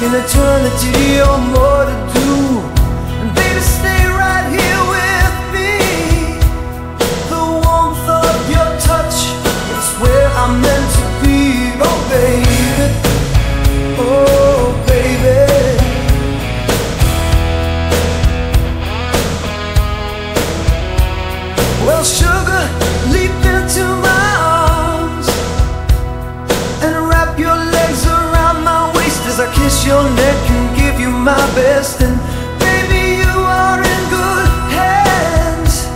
in eternity or more to do. My. And baby, you are in good hands.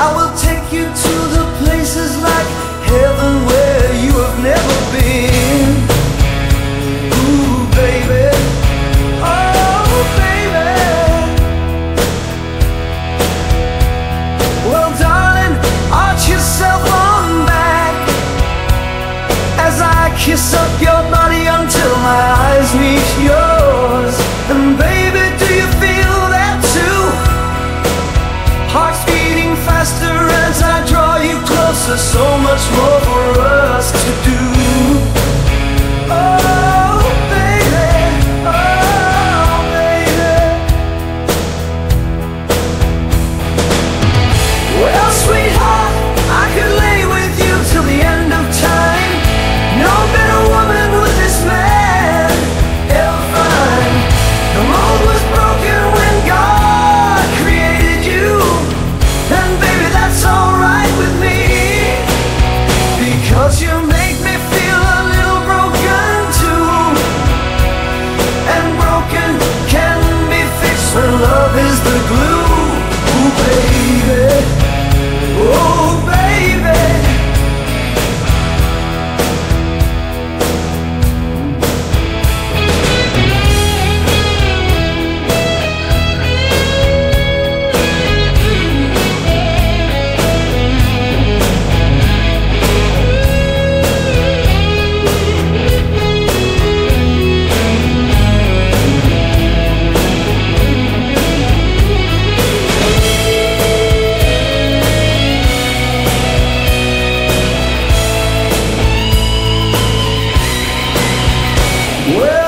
I will take you to the places like heaven where you have never been. Ooh, baby. Oh, baby. Well, darling, arch yourself on back as I kiss up your body until my eyes meet yours. Closer. So much more for us to do. Well